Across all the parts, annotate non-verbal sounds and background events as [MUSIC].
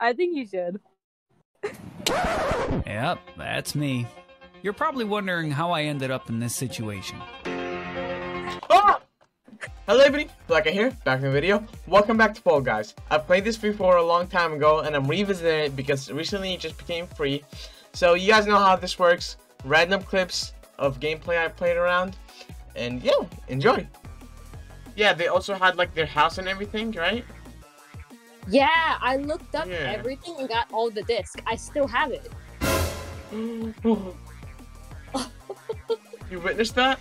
I think you should. Yep, that's me. You're probably wondering how I ended up in this situation. Ah! Hello everybody, Black here, back in the video. Welcome back to Fall Guys. I've played this before a long time ago and I'm revisiting it because recently it just became free. So you guys know how this works. Random clips of gameplay I played around. And yeah, enjoy. Yeah, they also had like their house and everything, right? Yeah, I looked up Yeah. everything and got all the disc. I still have it. [LAUGHS] you witnessed that?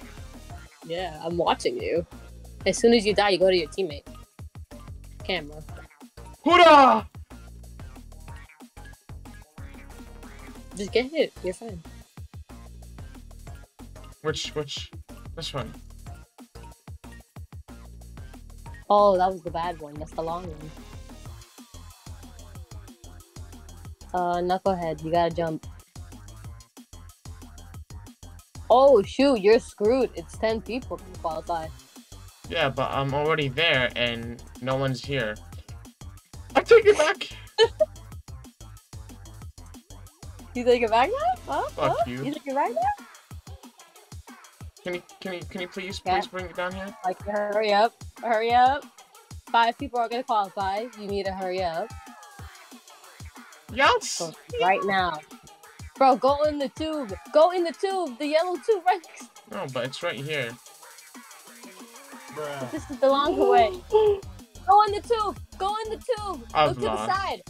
Yeah, I'm watching you. As soon as you die, you go to your teammate. Camera. Hoorah! Just get hit. You're fine. Which, which, this one? Oh, that was the bad one. That's the long one. Uh, knucklehead, you gotta jump. Oh shoot, you're screwed. It's ten people to qualify. Yeah, but I'm already there and no one's here. I take it back! [LAUGHS] You take it back now? Huh? Fuck huh? you. You take it back now? Can you, can you, can you please, Yeah. please bring it down here? Like, hurry up, hurry up. Five people are gonna qualify. You need to hurry up. Yes! Go right now. Bro, go in the tube. Go in the tube. The yellow tube right next. [LAUGHS] No, but it's right here. Bruh. This is the longer way. [GASPS] Go in the tube. Go in the tube. I've Look to the side.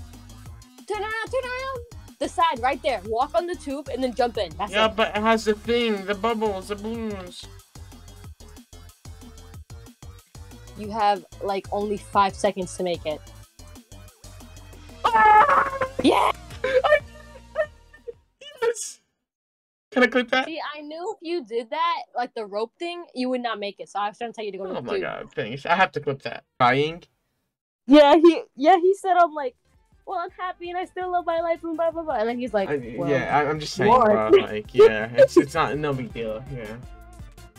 Turn around. Turn around. The side right there. Walk on the tube and then jump in. That's Yeah, it. but it has the thing, the bubbles, the balloons. You have like only five seconds to make it. Ah! Yeah. [LAUGHS] Yes! Can I clip that? See, I knew if you did that, like the rope thing, you would not make it. So I was trying to tell you to go to Oh the my tube. god, thanks. I have to clip that. Crying? Yeah, he yeah he said I'm like, well I'm happy and I still love my life and blah blah blah. And then he's like, I, well, yeah, I, I'm just saying, bro. [LAUGHS] Like, yeah, it's it's not no big deal. Yeah.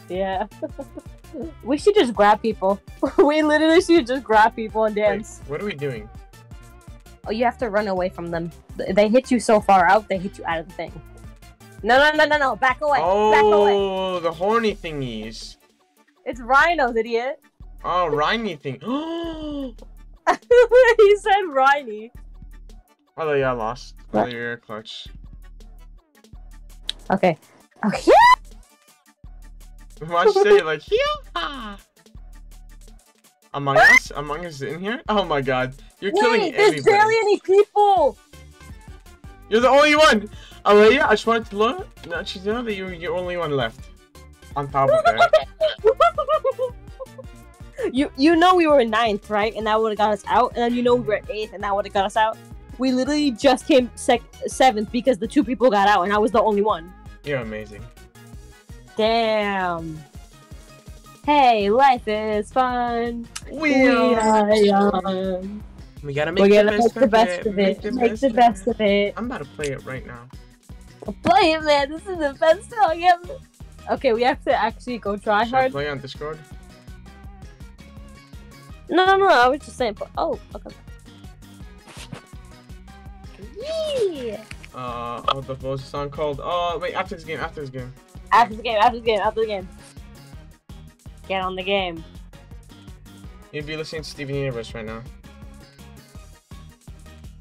yeah. [LAUGHS] we should just grab people. [LAUGHS] we literally should just grab people and Wait, dance. what are we doing? Oh, you have to run away from them. They hit you so far out, they hit you out of the thing. No, no, no, no, no! Back away! Back away! Oh, the horny thingies. It's rhinos, idiot. Oh, rhymy thing. Oh, [GASPS] he said Rhiny. Oh yeah, I lost. Oh, you're clutch. Okay. Okay. Why'd you say it like yeah? Among Us? Among Us in here? Oh my god. You're killing Wait, there's everybody. barely any people. You're the only one! Alea, I just wanted to learn no, she's know that you're the only one left. On top of that. [LAUGHS] you you know we were ninth, right? And that would have got us out. And then you know we were eighth, and that would have got us out. We literally just came sec- seventh because the two people got out, and I was the only one. You're amazing. Damn. Hey, life is fun. We are young. We gotta make the gonna best make the of best it. of it. Make the best of it. I'm about to play it right now. Play it, man. This is the best song ever. Okay, we have to actually go try Should I hard. play on Discord? No, no, no. I was just saying. Oh, okay. Yeah. Uh, what the fuck was the song called? Oh, wait, after this game, after this game. After the game, after the game, after the game. Get on the game. You'd be listening to Steven Universe right now.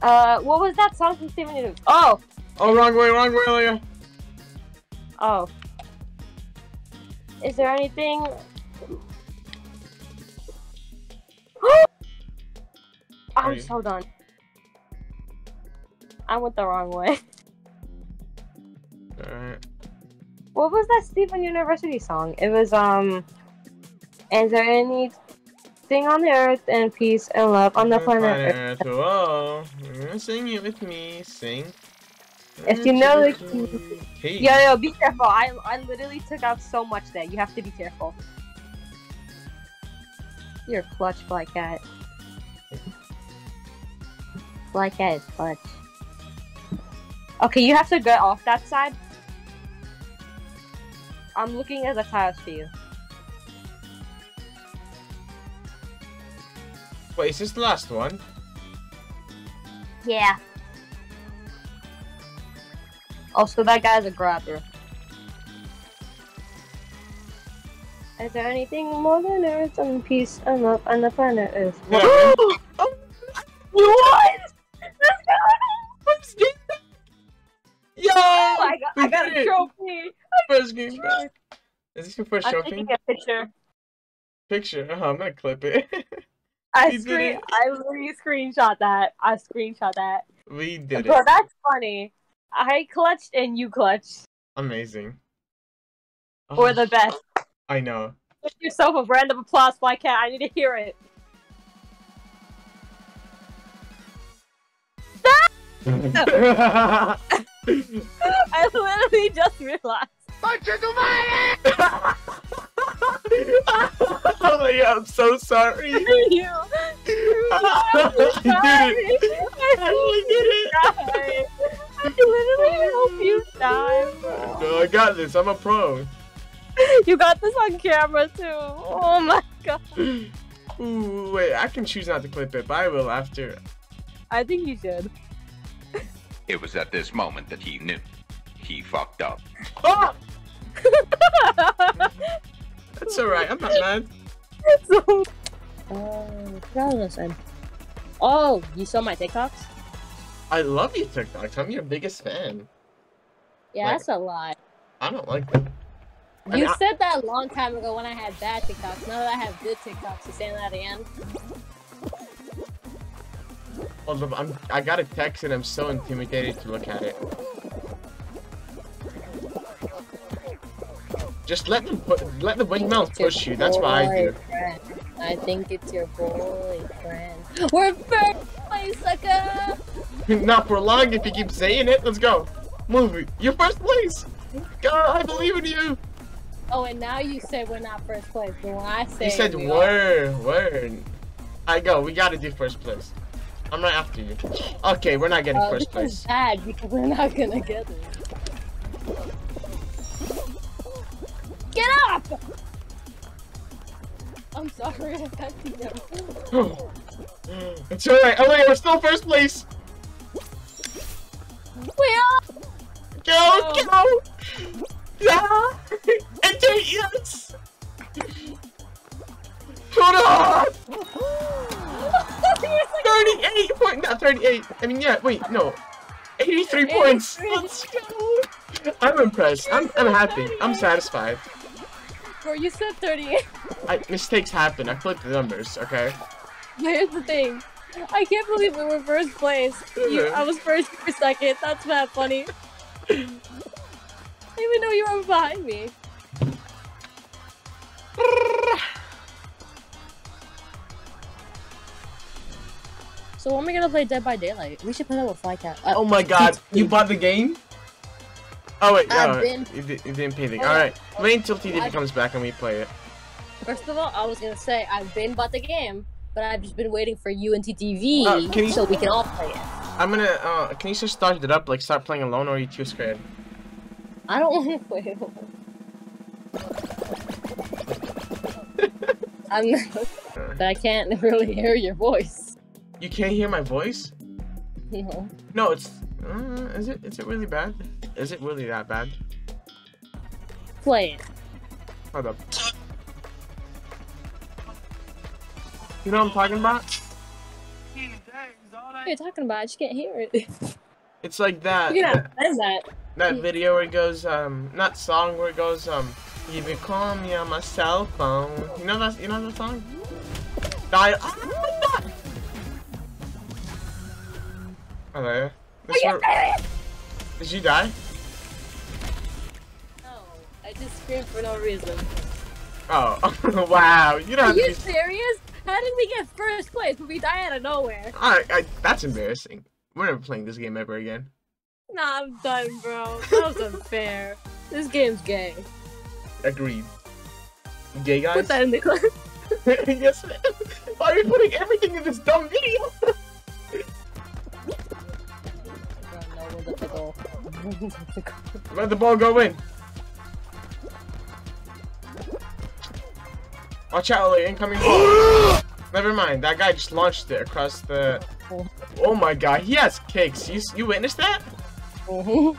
Uh, what was that song from Steven Universe? Oh, Oh, wrong way, wrong way, Alea. oh. Is there anything? I'm so done. I went the wrong way. [LAUGHS] Alright. What was that Steven University song? It was um. Is there anything on the earth and peace and love on the planet Earth? Whoa. Sing it with me. Sing. If you know the Hey. Yo, yo, be careful. I, I literally took out so much there. You have to be careful. You're clutch, Black Cat. Black Cat is clutch. Okay, you have to go off that side. I'm looking at the clouds for you. Wait, is this the last one? Yeah. Also, that guy's a grabber. Is there anything more than Earth and peace and love on the planet Earth? What? [GASPS] Oh got, I we got a it. trophy. First game back. Is this your first I'm trophy? taking a picture. Picture. Oh, I'm gonna clip it. [LAUGHS] I We did screen. it. I literally screenshot that. I screenshot that. we did Bro, it. that's funny. I clutched and you clutched. Amazing. Oh, or Oh, the best. I know. Give yourself a round of applause, Fly Cat. I need to hear it. [LAUGHS] [LAUGHS] I literally just realized. oh yeah, I'm so sorry. [LAUGHS] you. you I'm [LAUGHS] did it. I Ashley did it. I literally hope you die. No, I got this. I'm a pro. You got this on camera too. Oh my god. Ooh, wait, I can choose not to clip it, but I will after. I think you should. It was at this moment that he knew. He fucked up. Oh! [LAUGHS] That's alright, I'm not mad. so. Oh, what was I? Oh, you saw my TikToks? I love your TikToks. I'm your biggest fan. Yeah, Like- that's a lot. I don't like them. I You mean, I- said that a long time ago when I had bad TikToks. Now that I have good TikToks, you saying that again? Although I'm, I got a text and I'm so intimidated to look at it. Just let them put, let the windmills push you. That's what I do. boyfriend. I think it's your boyfriend. We're first place, sucker! [LAUGHS] Not for long if you keep saying it. Let's go. Move. You're first place. God, I believe in you. Oh, and now you say we're not first place, but when I say You said we are- word, word. I go. We gotta do first place. I'm right after you. Okay, we're not getting Oh, first this is place. bad because we're not gonna get it. I'm sorry, I got you. [GASPS] it's alright. Oh wait, we're still first place. We are! Go, go. Yeah. [LAUGHS] Enter yes. Hold on. [LAUGHS] 38 point, not 38. I mean, yeah, wait, no. 83 points. 83. Let's go. I'm impressed. I'm, I'm happy. I'm satisfied. Bro, you said 38. I, mistakes happen. I flipped the numbers, okay? Here's the thing. I can't believe we were first place. You, I was first for second. That's not funny. I didn't even know you were behind me. So when are we gonna play Dead by Daylight? We should play that with Flycat. Uh, Oh my god, you bought the game? Oh wait, no, been- you, you didn't pay the Oh, Alright, wait until I've- comes back and we play it. First of all, I was gonna say I've been bought the game, but I've just been waiting for you and TTV Uh, can you- so we can all play it. I'm gonna, uh, can you just start it up, like start playing alone, or are you too scared? I don't want to play alone. [LAUGHS] I'm not, but I can't really hear your voice. You can't hear my voice? No. No, it's, uh, is it, is it really bad? Is it really that bad? Play it. Hold up. You know what I'm talking about? What are you talking about? I just can't hear it. It's like that, You're that, that. that video where it goes, um, not song, where it goes, um, you can call me on my cell phone. You know that, you know that song? Die. Hello. This Are you one- serious? Did you die? No, I just screamed for no reason. Oh, [LAUGHS] wow. You don't Are you serious? [LAUGHS] How did we get first place but we die out of nowhere? Alright, I, that's embarrassing. We're never playing this game ever again. Nah, I'm done, bro. That was unfair. [LAUGHS] This game's gay. Agreed. Gay guys? Put that in the clip. [LAUGHS] yes, man. Why are we putting everything in this dumb video? Let the ball go in. Watch out, Ollie. Incoming ball. [GASPS] Never mind. That guy just launched it across the. Oh my god, he has kicks. You you witnessed that? Mm Mhm.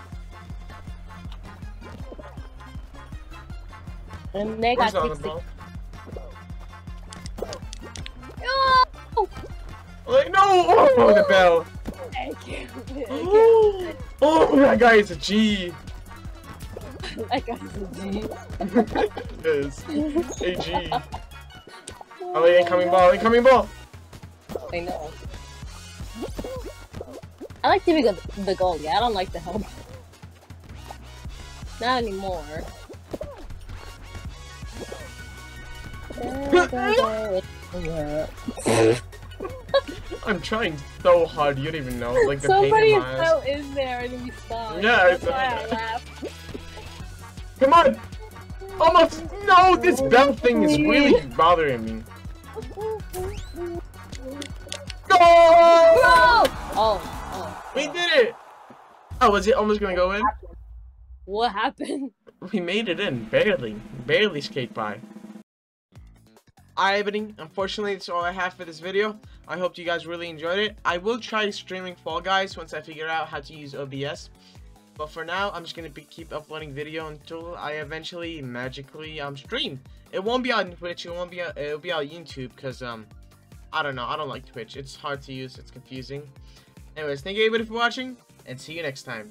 And they Where's got the ball? Oh! Like no! Oh, the bell. Thank you. [GASPS] Oh, that guy is a G. I got the G. [LAUGHS] it is a G. [LAUGHS] Oh, the incoming ball! Incoming ball! I know. I like to be the, the goalie. I don't like the help. [LAUGHS] Not anymore. [LAUGHS] I'm trying so hard. You don't even know. Like the Somebody pain in my fell in there and we stopped. Yeah, That's it's- why I laughed. Come on! Almost! No! This bell thing is really bothering me. We did it! Oh, was it almost gonna go in? What happened? [LAUGHS] We made it in, barely. Barely skate by. Alright, everybody. Unfortunately, that's all I have for this video. I hope you guys really enjoyed it. I will try streaming Fall Guys once I figure out how to use OBS. But for now, I'm just gonna be, keep uploading video until I eventually magically um stream. It won't be on Twitch. It won't be. On, it'll be on YouTube because um, I don't know. I don't like Twitch. It's hard to use. It's confusing. Anyways, thank you everybody for watching, and see you next time.